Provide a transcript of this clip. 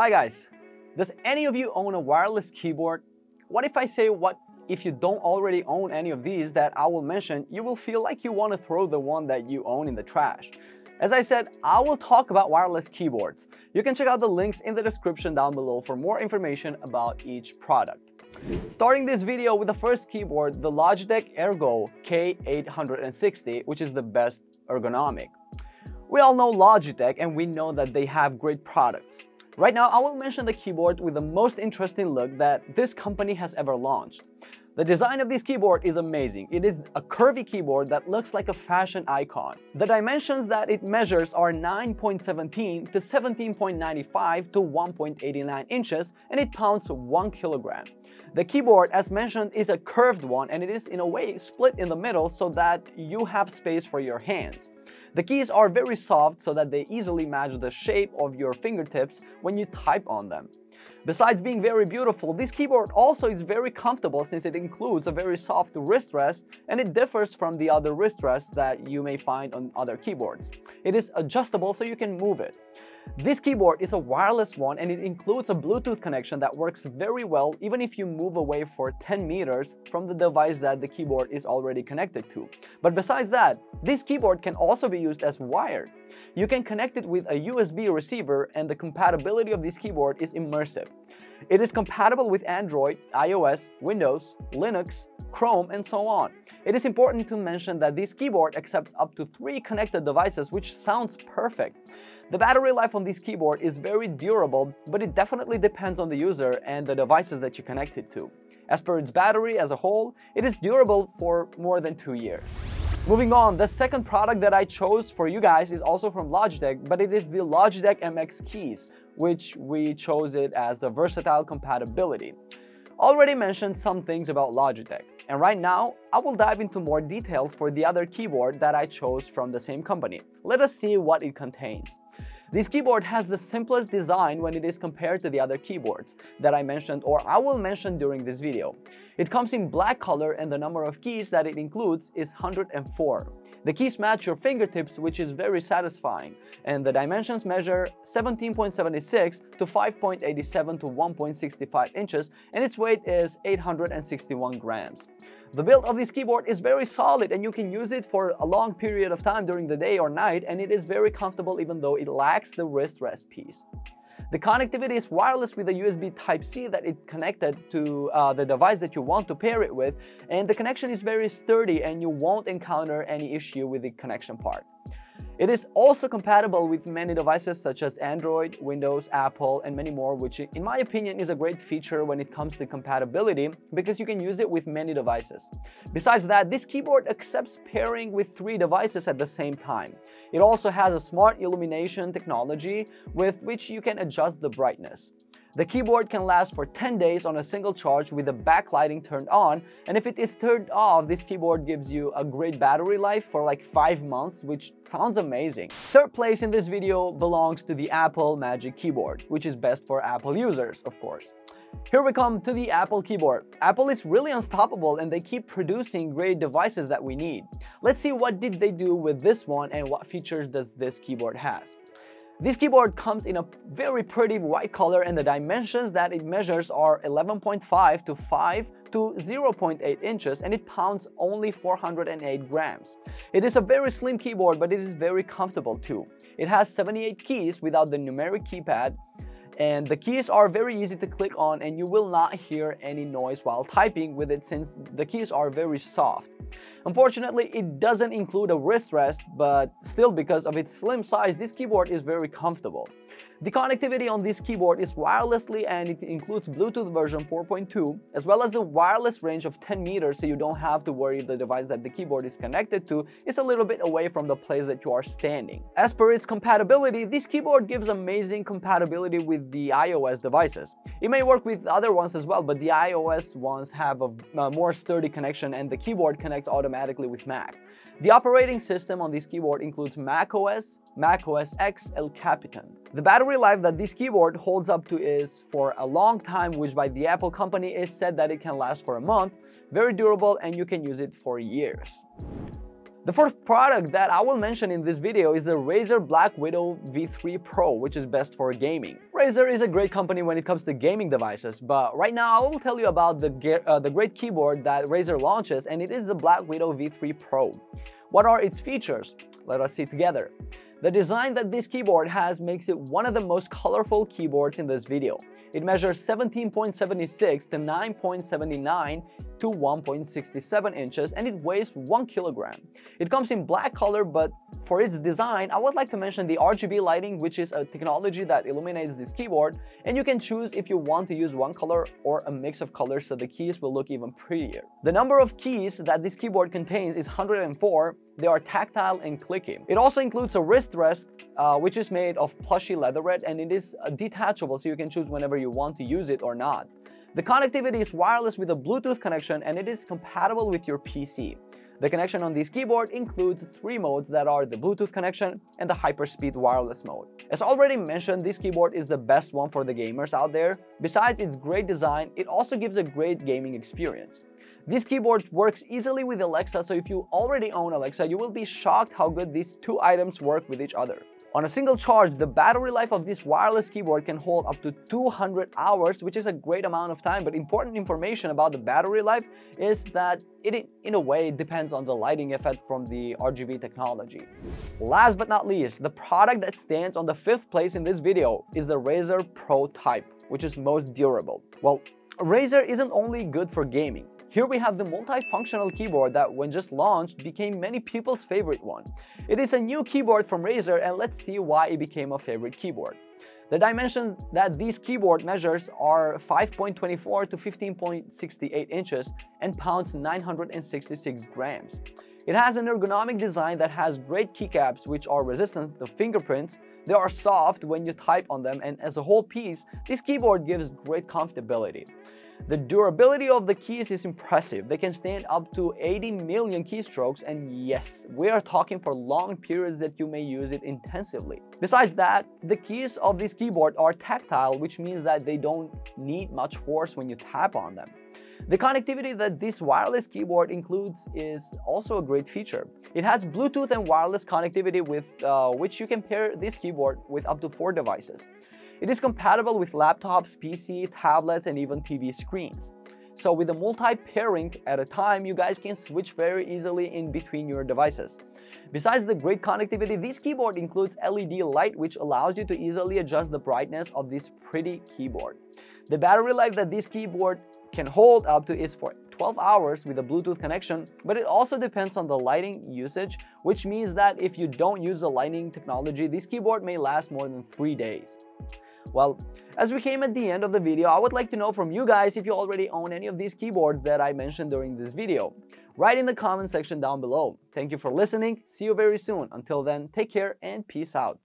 Hi guys, does any of you own a wireless keyboard? What if I say what if you don't already own any of these that I will mention, you will feel like you want to throw the one that you own in the trash. As I said, I will talk about wireless keyboards. You can check out the links in the description down below for more information about each product. Starting this video with the first keyboard, the Logitech Ergo K860, which is the best ergonomic. We all know Logitech and we know that they have great products. Right now, I will mention the keyboard with the most interesting look that this company has ever launched. The design of this keyboard is amazing. It is a curvy keyboard that looks like a fashion icon. The dimensions that it measures are 9.17 to 17.95 to 1.89 inches and it pounds 1 kilogram. The keyboard, as mentioned, is a curved one and it is in a way split in the middle so that you have space for your hands. The keys are very soft so that they easily match the shape of your fingertips when you type on them. Besides being very beautiful, this keyboard also is very comfortable since it includes a very soft wrist rest and it differs from the other wrist rests that you may find on other keyboards. It is adjustable so you can move it. This keyboard is a wireless one and it includes a Bluetooth connection that works very well even if you move away for 10 meters from the device that the keyboard is already connected to. But besides that, this keyboard can also be used as wired. You can connect it with a USB receiver and the compatibility of this keyboard is immersive. It is compatible with Android, iOS, Windows, Linux, Chrome, and so on. It is important to mention that this keyboard accepts up to three connected devices, which sounds perfect. The battery life on this keyboard is very durable, but it definitely depends on the user and the devices that you connect it to. As per its battery as a whole, it is durable for more than two years. Moving on, the second product that I chose for you guys is also from Logitech, but it is the Logitech MX keys, which we chose it as the versatile compatibility. Already mentioned some things about Logitech, and right now I will dive into more details for the other keyboard that I chose from the same company. Let us see what it contains. This keyboard has the simplest design when it is compared to the other keyboards that I mentioned or I will mention during this video. It comes in black color and the number of keys that it includes is 104. The keys match your fingertips which is very satisfying and the dimensions measure 17.76 to 5.87 to 1.65 inches and its weight is 861 grams. The build of this keyboard is very solid and you can use it for a long period of time during the day or night and it is very comfortable even though it lacks the wrist rest piece. The connectivity is wireless with a USB Type-C that it connected to uh, the device that you want to pair it with and the connection is very sturdy and you won't encounter any issue with the connection part. It is also compatible with many devices such as Android, Windows, Apple, and many more, which in my opinion is a great feature when it comes to compatibility because you can use it with many devices. Besides that, this keyboard accepts pairing with three devices at the same time. It also has a smart illumination technology with which you can adjust the brightness. The keyboard can last for 10 days on a single charge with the backlighting turned on and if it is turned off, this keyboard gives you a great battery life for like 5 months which sounds amazing. Third place in this video belongs to the Apple Magic Keyboard, which is best for Apple users, of course. Here we come to the Apple keyboard. Apple is really unstoppable and they keep producing great devices that we need. Let's see what did they do with this one and what features does this keyboard has. This keyboard comes in a very pretty white color and the dimensions that it measures are 11.5 to 5 to 0.8 inches and it pounds only 408 grams. It is a very slim keyboard but it is very comfortable too. It has 78 keys without the numeric keypad and the keys are very easy to click on and you will not hear any noise while typing with it since the keys are very soft. Unfortunately, it doesn't include a wrist rest, but still because of its slim size, this keyboard is very comfortable. The connectivity on this keyboard is wirelessly and it includes Bluetooth version 4.2 as well as a wireless range of 10 meters so you don't have to worry if the device that the keyboard is connected to is a little bit away from the place that you are standing. As per its compatibility, this keyboard gives amazing compatibility with the iOS devices. It may work with other ones as well, but the iOS ones have a, a more sturdy connection and the keyboard connects automatically with Mac. The operating system on this keyboard includes macOS, macOS X El Capitan. The battery life that this keyboard holds up to is for a long time, which by the Apple company is said that it can last for a month, very durable and you can use it for years. The fourth product that I will mention in this video is the Razer Black Widow V3 Pro, which is best for gaming. Razer is a great company when it comes to gaming devices, but right now I will tell you about the, uh, the great keyboard that Razer launches, and it is the Black Widow V3 Pro. What are its features? Let us see together. The design that this keyboard has makes it one of the most colorful keyboards in this video. It measures 17.76 to 9.79 to 1.67 inches and it weighs 1 kilogram. It comes in black color but for its design, I would like to mention the RGB lighting which is a technology that illuminates this keyboard and you can choose if you want to use one color or a mix of colors so the keys will look even prettier. The number of keys that this keyboard contains is 104 they are tactile and clicky. It also includes a wrist rest, uh, which is made of plushy leatherette and it is uh, detachable so you can choose whenever you want to use it or not. The connectivity is wireless with a Bluetooth connection and it is compatible with your PC. The connection on this keyboard includes three modes that are the Bluetooth connection and the hyperspeed wireless mode. As already mentioned, this keyboard is the best one for the gamers out there. Besides its great design, it also gives a great gaming experience. This keyboard works easily with Alexa, so if you already own Alexa, you will be shocked how good these two items work with each other. On a single charge, the battery life of this wireless keyboard can hold up to 200 hours, which is a great amount of time. But important information about the battery life is that it, in a way, depends on the lighting effect from the RGB technology. Last but not least, the product that stands on the fifth place in this video is the Razer Pro Type, which is most durable. Well, Razer isn't only good for gaming. Here we have the multifunctional keyboard that when just launched became many people's favorite one. It is a new keyboard from Razer and let's see why it became a favorite keyboard. The dimensions that these keyboard measures are 5.24 to 15.68 inches and pounds 966 grams. It has an ergonomic design that has great keycaps which are resistant to fingerprints. They are soft when you type on them and as a whole piece, this keyboard gives great comfortability. The durability of the keys is impressive. They can stand up to 80 million keystrokes and yes, we are talking for long periods that you may use it intensively. Besides that, the keys of this keyboard are tactile which means that they don't need much force when you tap on them. The connectivity that this wireless keyboard includes is also a great feature. It has Bluetooth and wireless connectivity with uh, which you can pair this keyboard with up to four devices. It is compatible with laptops, PC, tablets, and even TV screens. So with a multi-pairing at a time, you guys can switch very easily in between your devices. Besides the great connectivity, this keyboard includes LED light which allows you to easily adjust the brightness of this pretty keyboard. The battery life that this keyboard can hold up to is for 12 hours with a Bluetooth connection, but it also depends on the lighting usage, which means that if you don't use the lighting technology, this keyboard may last more than 3 days. Well, as we came at the end of the video, I would like to know from you guys if you already own any of these keyboards that I mentioned during this video. Write in the comment section down below. Thank you for listening. See you very soon. Until then, take care and peace out.